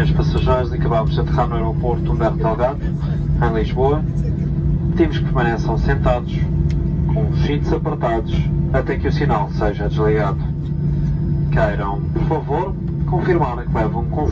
senhores passageiros, acabámos de aterrar no aeroporto Humberto Delgado, em Lisboa. Pedimos que permaneçam sentados, com os cintos apertados, até que o sinal seja desligado. Queiram, por favor, confirmar que levam com